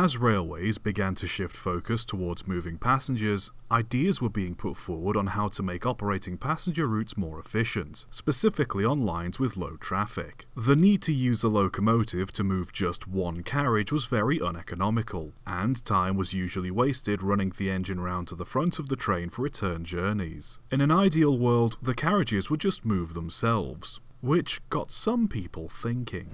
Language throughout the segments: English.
As railways began to shift focus towards moving passengers, ideas were being put forward on how to make operating passenger routes more efficient, specifically on lines with low traffic. The need to use a locomotive to move just one carriage was very uneconomical, and time was usually wasted running the engine round to the front of the train for return journeys. In an ideal world, the carriages would just move themselves, which got some people thinking.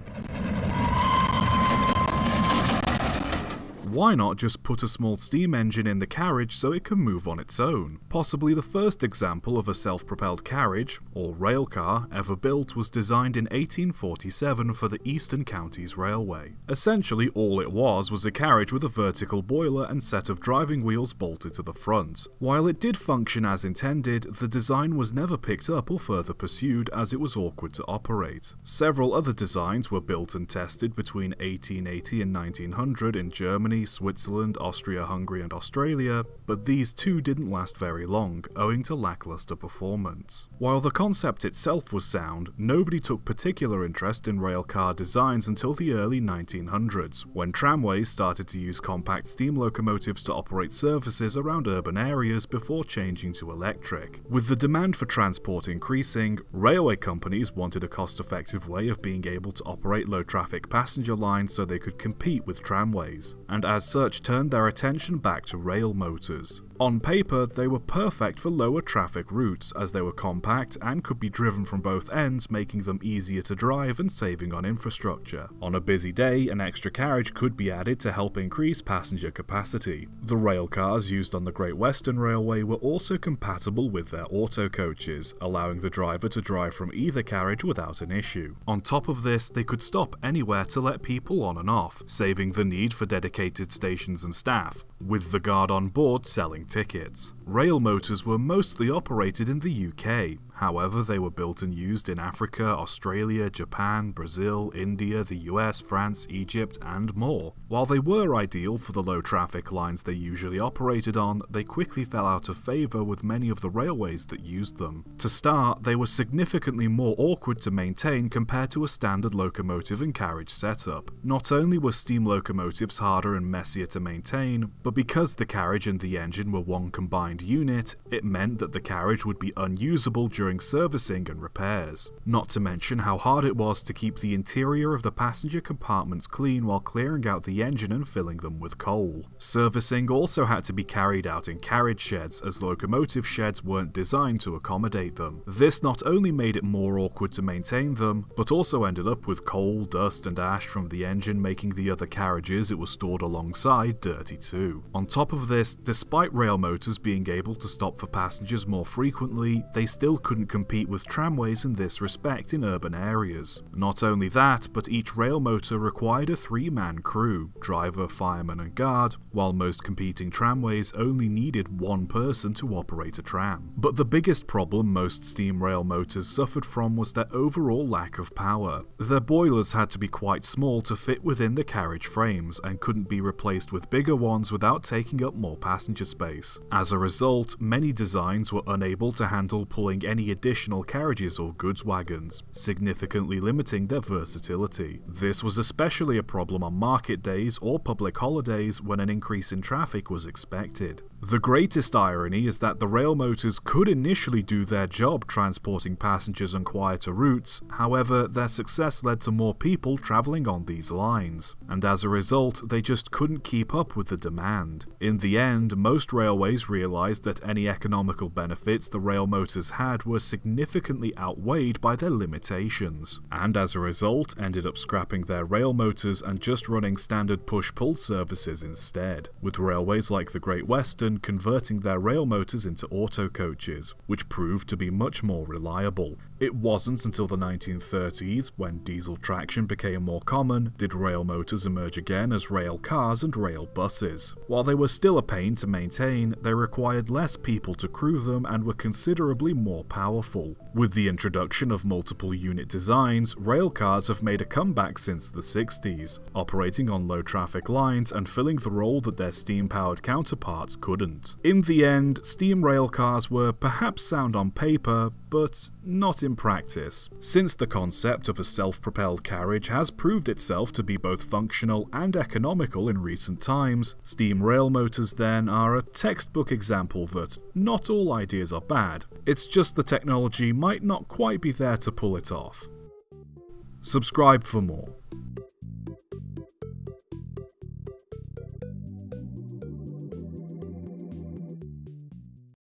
Why not just put a small steam engine in the carriage so it can move on its own? Possibly the first example of a self-propelled carriage, or railcar, ever built was designed in 1847 for the Eastern Counties Railway. Essentially all it was was a carriage with a vertical boiler and set of driving wheels bolted to the front. While it did function as intended, the design was never picked up or further pursued as it was awkward to operate. Several other designs were built and tested between 1880 and 1900 in Germany, Switzerland, Austria-Hungary and Australia, but these too didn't last very long, owing to lackluster performance. While the concept itself was sound, nobody took particular interest in railcar designs until the early 1900s, when tramways started to use compact steam locomotives to operate services around urban areas before changing to electric. With the demand for transport increasing, railway companies wanted a cost-effective way of being able to operate low-traffic passenger lines so they could compete with tramways, and as such turned their attention back to rail motors. On paper, they were perfect for lower traffic routes as they were compact and could be driven from both ends, making them easier to drive and saving on infrastructure. On a busy day, an extra carriage could be added to help increase passenger capacity. The rail cars used on the Great Western Railway were also compatible with their auto coaches, allowing the driver to drive from either carriage without an issue. On top of this, they could stop anywhere to let people on and off, saving the need for dedicated stations and staff, with the guard on board selling tickets. Rail motors were mostly operated in the UK, However, they were built and used in Africa, Australia, Japan, Brazil, India, the US, France, Egypt, and more. While they were ideal for the low traffic lines they usually operated on, they quickly fell out of favour with many of the railways that used them. To start, they were significantly more awkward to maintain compared to a standard locomotive and carriage setup. Not only were steam locomotives harder and messier to maintain, but because the carriage and the engine were one combined unit, it meant that the carriage would be unusable during during servicing and repairs. Not to mention how hard it was to keep the interior of the passenger compartments clean while clearing out the engine and filling them with coal. Servicing also had to be carried out in carriage sheds as locomotive sheds weren't designed to accommodate them. This not only made it more awkward to maintain them, but also ended up with coal, dust and ash from the engine making the other carriages it was stored alongside dirty too. On top of this, despite rail motors being able to stop for passengers more frequently, they still couldn't couldn't compete with tramways in this respect in urban areas. Not only that, but each rail motor required a three-man crew, driver, fireman and guard, while most competing tramways only needed one person to operate a tram. But the biggest problem most steam rail motors suffered from was their overall lack of power. Their boilers had to be quite small to fit within the carriage frames and couldn't be replaced with bigger ones without taking up more passenger space. As a result, many designs were unable to handle pulling any additional carriages or goods wagons, significantly limiting their versatility. This was especially a problem on market days or public holidays when an increase in traffic was expected. The greatest irony is that the rail motors could initially do their job transporting passengers on quieter routes, however their success led to more people travelling on these lines, and as a result they just couldn't keep up with the demand. In the end, most railways realised that any economical benefits the rail motors had were significantly outweighed by their limitations, and as a result ended up scrapping their rail motors and just running standard push-pull services instead, with railways like the Great Western converting their rail motors into auto coaches, which proved to be much more reliable. It wasn't until the 1930s, when diesel traction became more common, did rail motors emerge again as rail cars and rail buses. While they were still a pain to maintain, they required less people to crew them and were considerably more powerful. With the introduction of multiple unit designs, rail cars have made a comeback since the 60s, operating on low traffic lines and filling the role that their steam-powered counterparts couldn't. In the end, steam rail cars were perhaps sound on paper, but not in practice. Since the concept of a self-propelled carriage has proved itself to be both functional and economical in recent times, steam rail motors then are a textbook example that not all ideas are bad, it's just the technology might not quite be there to pull it off. Subscribe for more.